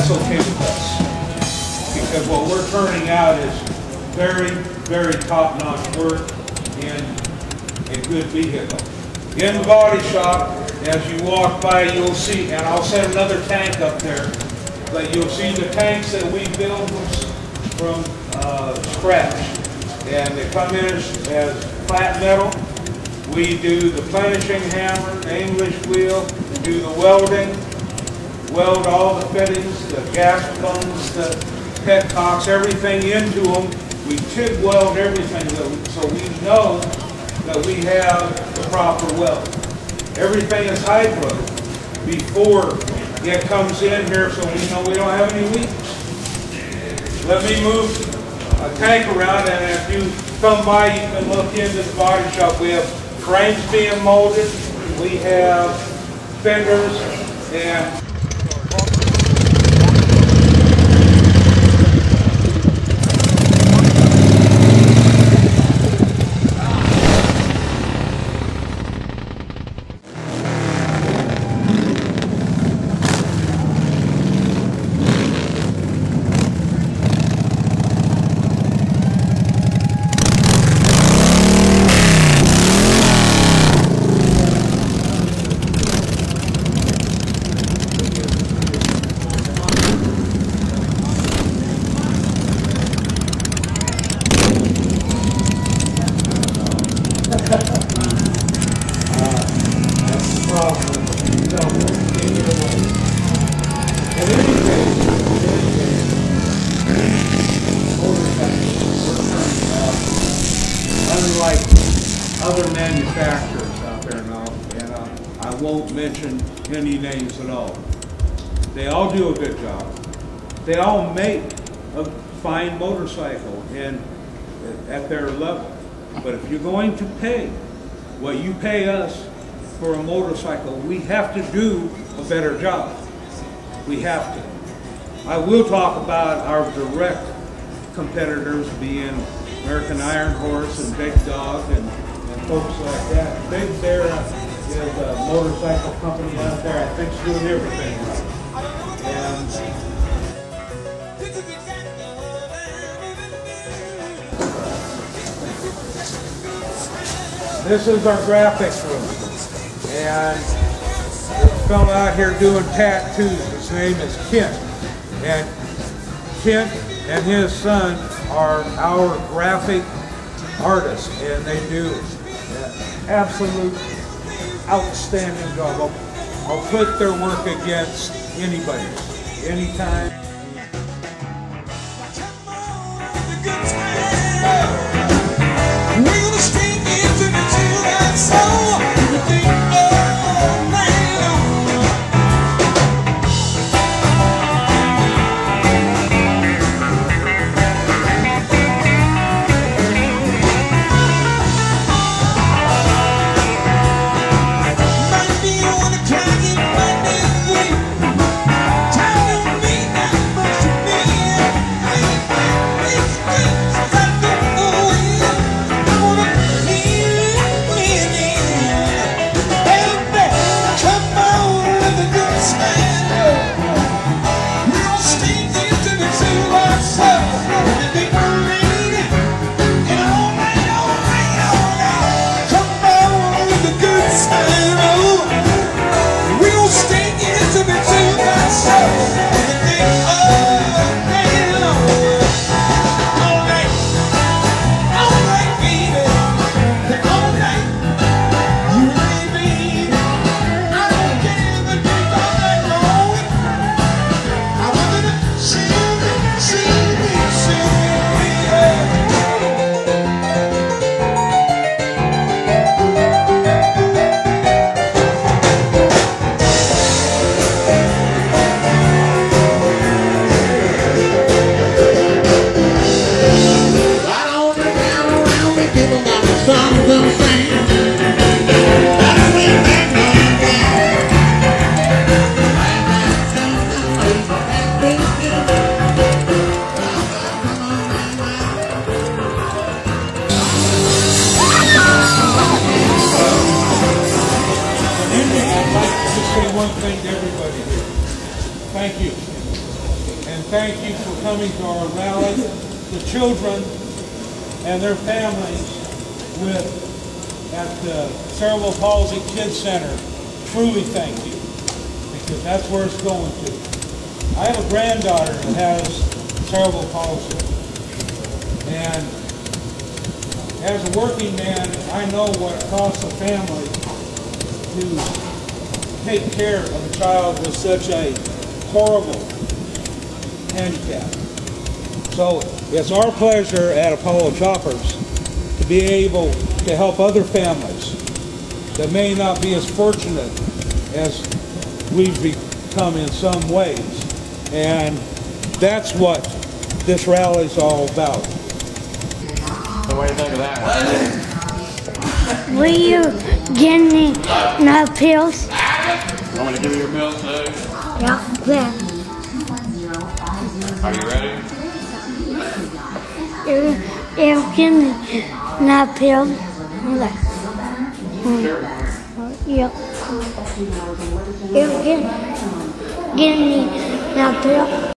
okay with us. Because what we're turning out is very, very top-notch work in a good vehicle. In the body shop, as you walk by, you'll see, and I'll set another tank up there, but you'll see the tanks that we build from uh, scratch. And they come in as, as flat metal. We do the planishing hammer, the English wheel, do the welding, weld all the fittings, the gas plugs, the petcocks, everything into them. We TIG weld everything so we know that we have the proper weld. Everything is hydro before it comes in here so we know we don't have any leaks. Let me move a tank around and if you come by you can look into the body shop. We have frames being molded, we have fenders and unlike other manufacturers out there now, and uh, I won't mention any names at all. They all do a good job. They all make a fine motorcycle and uh, at their level. But if you're going to pay what you pay us for a motorcycle, we have to do a better job. We have to. I will talk about our direct competitors being American Iron Horse and Big Dog and, and folks like that. Big Bear is a motorcycle company out there I think's doing everything right. And this is our graphics room. And this fellow out here doing tattoos, his name is Kent. And Kent and his son are our graphic artists, and they do absolute outstanding job. I'll, I'll put their work against anybody, anytime. Thank you. And thank you for coming to our rally. The children and their families with at the Cerebral Palsy Kids Center truly thank you because that's where it's going to. I have a granddaughter that has cerebral palsy. And as a working man, I know what it costs a family to take care of a child with such a horrible handicap. So it's our pleasure at Apollo Choppers to be able to help other families that may not be as fortunate as we've become in some ways. And that's what this rally is all about. So what do you think of that? Will you give me my pills? Want me to give you your pills today? Yeah, then. Are you ready? You give me my. Okay. Sure. Yeah. You give, give me my pill.